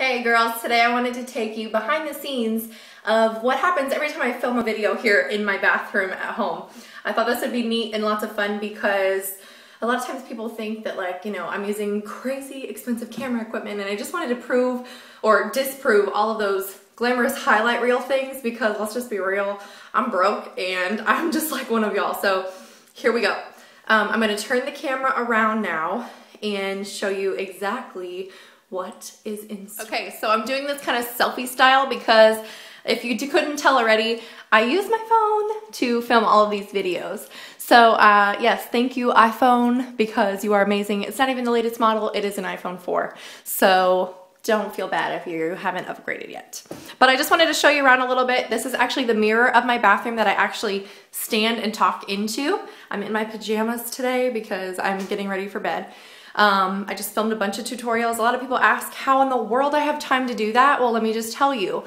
Hey girls, today I wanted to take you behind the scenes of what happens every time I film a video here in my bathroom at home. I thought this would be neat and lots of fun because a lot of times people think that like, you know, I'm using crazy expensive camera equipment and I just wanted to prove or disprove all of those glamorous highlight reel things because let's just be real, I'm broke and I'm just like one of y'all. So here we go. Um, I'm gonna turn the camera around now and show you exactly what is in Okay, so I'm doing this kind of selfie style because if you couldn't tell already, I use my phone to film all of these videos. So uh, yes, thank you iPhone because you are amazing. It's not even the latest model, it is an iPhone 4. So don't feel bad if you haven't upgraded yet. But I just wanted to show you around a little bit. This is actually the mirror of my bathroom that I actually stand and talk into. I'm in my pajamas today because I'm getting ready for bed. Um, I just filmed a bunch of tutorials. A lot of people ask how in the world I have time to do that. Well, let me just tell you.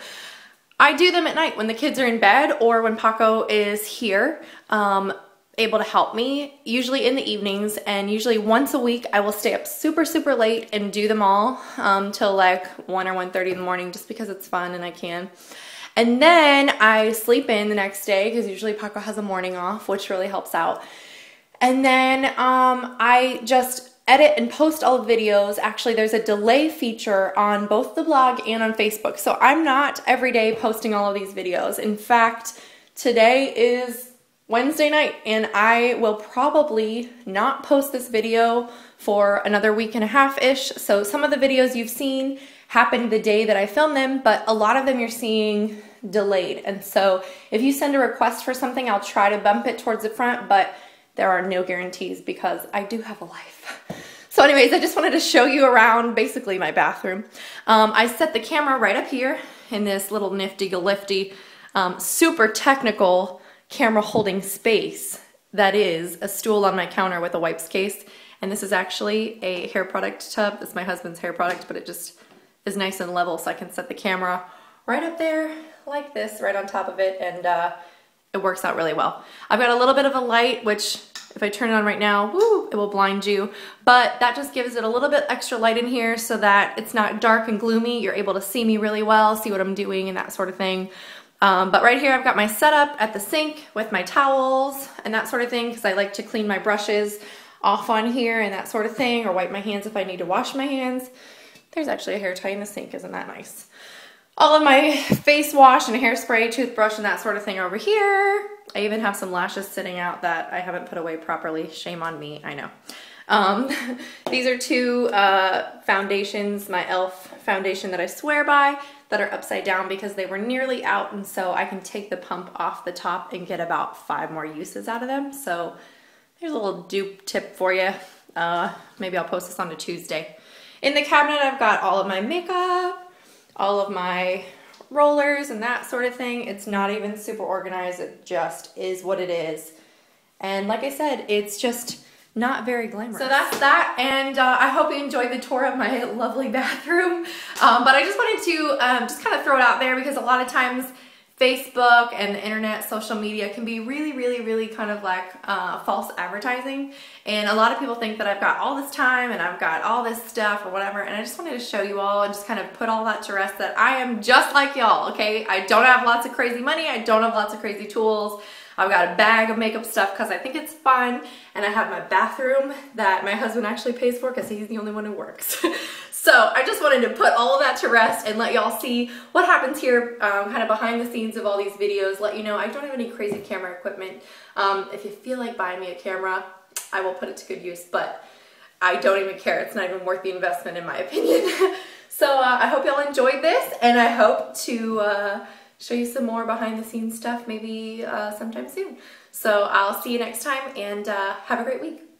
I do them at night when the kids are in bed or when Paco is here. Um, able to help me, usually in the evenings, and usually once a week I will stay up super, super late and do them all um, till like 1 or 1.30 in the morning just because it's fun and I can. And then I sleep in the next day because usually Paco has a morning off, which really helps out. And then um, I just edit and post all the videos. Actually, there's a delay feature on both the blog and on Facebook. So I'm not every day posting all of these videos. In fact, today is Wednesday night and I will probably not post this video for another week and a half-ish. So some of the videos you've seen happened the day that I filmed them, but a lot of them you're seeing delayed. And so if you send a request for something, I'll try to bump it towards the front, but there are no guarantees because I do have a life. So anyways, I just wanted to show you around basically my bathroom. Um, I set the camera right up here in this little nifty lifty, um, super technical camera holding space that is a stool on my counter with a wipes case. And this is actually a hair product tub. It's my husband's hair product, but it just is nice and level so I can set the camera right up there like this, right on top of it. And uh, it works out really well. I've got a little bit of a light, which if I turn it on right now, woo, it will blind you. But that just gives it a little bit extra light in here so that it's not dark and gloomy. You're able to see me really well, see what I'm doing and that sort of thing. Um, but right here I've got my setup at the sink with my towels and that sort of thing because I like to clean my brushes off on here and that sort of thing or wipe my hands if I need to wash my hands. There's actually a hair tie in the sink, isn't that nice? All of my face wash and hairspray, toothbrush, and that sort of thing over here. I even have some lashes sitting out that I haven't put away properly. Shame on me, I know. Um, these are two uh, foundations, my e.l.f. foundation that I swear by, that are upside down because they were nearly out and so I can take the pump off the top and get about five more uses out of them. So there's a little dupe tip for you. Uh, maybe I'll post this on a Tuesday. In the cabinet, I've got all of my makeup, all of my rollers and that sort of thing. It's not even super organized. It just is what it is. And like I said, it's just not very glamorous. So that's that, and uh, I hope you enjoyed the tour of my lovely bathroom. Um, but I just wanted to um, just kind of throw it out there because a lot of times Facebook and the internet, social media can be really, really, really kind of like uh, false advertising. And a lot of people think that I've got all this time and I've got all this stuff or whatever. And I just wanted to show you all and just kind of put all that to rest that I am just like y'all, okay? I don't have lots of crazy money. I don't have lots of crazy tools. I've got a bag of makeup stuff because I think it's fun. And I have my bathroom that my husband actually pays for because he's the only one who works. So I just wanted to put all of that to rest and let y'all see what happens here um, kind of behind the scenes of all these videos. Let you know I don't have any crazy camera equipment. Um, if you feel like buying me a camera, I will put it to good use, but I don't even care. It's not even worth the investment in my opinion. so uh, I hope y'all enjoyed this and I hope to uh, show you some more behind the scenes stuff maybe uh, sometime soon. So I'll see you next time and uh, have a great week.